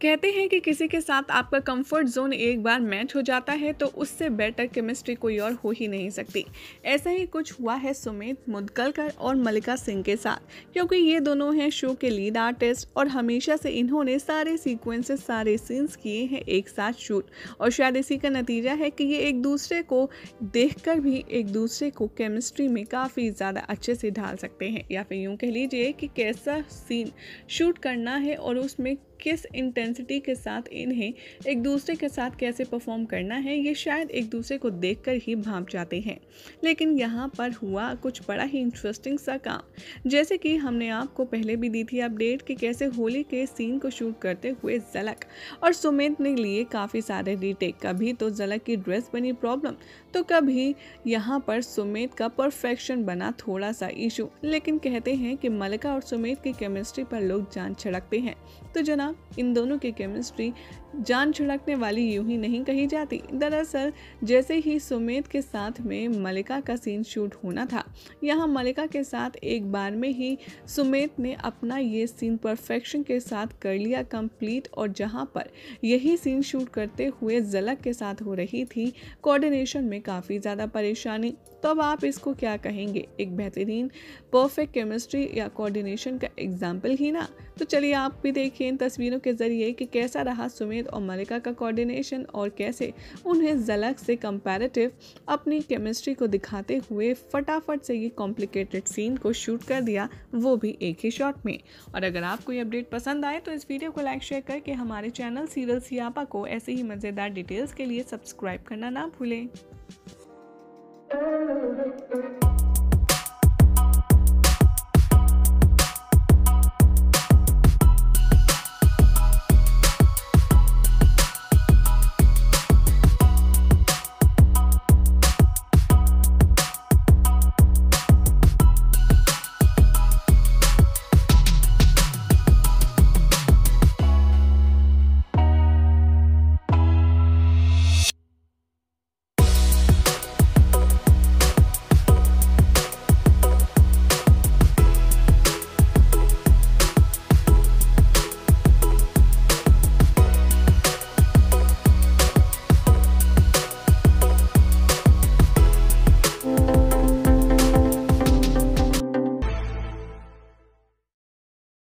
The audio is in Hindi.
कहते हैं कि किसी के साथ आपका कंफर्ट जोन एक बार मैच हो जाता है तो उससे बेटर केमिस्ट्री कोई और हो ही नहीं सकती। ऐसा ही कुछ हुआ है सुमित, मुदगलकर और मलिका सिंह के साथ। क्योंकि ये दोनों हैं शो के लीड आर्टिस्ट और हमेशा से इन्होंने सारे सीक्वेंसेस सारे सीन्स किए हैं एक साथ शूट और शायद इसी का नतीजा है कि ये एक दूसरे को देख भी एक दूसरे को केमिस्ट्री में काफ़ी ज़्यादा अच्छे से ढाल सकते हैं। या फिर यूँ कह लीजिए कि कैसा सीन शूट करना है और उसमें किस इंटेंसिटी के साथ इन्हें एक दूसरे के साथ कैसे परफॉर्म करना है, ये शायद एक दूसरे को देखकर ही भाप जाते हैं। लेकिन यहाँ पर हुआ कुछ बड़ा ही इंटरेस्टिंग सा काम। जैसे कि हमने आपको पहले भी दी थी अपडेट कि कैसे होली के सीन को शूट करते हुए जलक और सुमित ने लिए काफ़ी सारे रीटेक कभी तो जलक की ड्रेस बनी प्रॉब्लम तो कभी यहाँ पर सुमित का परफेक्शन बना थोड़ा सा इशू लेकिन कहते हैं कि मलिका और सुमित की केमिस्ट्री पर लोग जान छिड़कते हैं। तो जना इन दोनों की केमिस्ट्री जान छिड़कने वाली यूँ ही नहीं कही जाती। दरअसल, जैसे ही सुमेत के साथ में मलिका का सीन शूट होना था, यहाँ मलिका के साथ एक बार में ही सुमेत ने अपना ये सीन परफेक्शन के साथ कर लिया कंप्लीट और जहाँ पर यही सीन शूट करते हुए जलक के साथ हो रही थी कोऑर्डिनेशन में काफ़ी ज़्यादा परेशानी। तो अब आप इसको क्या कहेंगे? एक बेहतरीन परफेक्ट केमिस्ट्री या कोऑर्डिनेशन का एग्ज़ाम्पल ही ना? तो चलिए आप भी देखिए इन तस्वीरों के ज़रिए कि कैसा रहा सुमित और मलिका का कोऑर्डिनेशन और कैसे उन्हें जलक से कंपैरेटिव अपनी केमिस्ट्री को दिखाते हुए फटाफट से ये कॉम्प्लिकेटेड सीन को शूट कर दिया, वो भी एक ही शॉट में। और अगर आपको ये अपडेट पसंद आए तो इस वीडियो को लाइक शेयर करके हमारे चैनल सीरियल सियापा को ऐसे ही मज़ेदार डिटेल्स के लिए सब्सक्राइब करना ना भूलें।